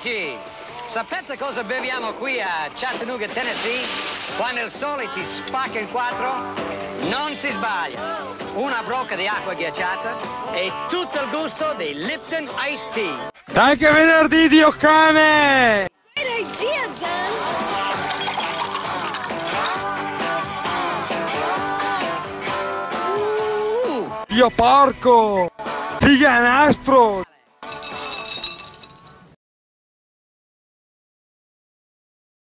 amici, sapete cosa beviamo qui a Chattanooga, Tennessee? Quando il sole ti spacca in quattro? Non si sbaglia. Una brocca di acqua ghiacciata e tutto il gusto dei Lipton Ice Tea. Anche venerdì, Dio cane! Great idea, Dan! Dio porco! Figa nastro!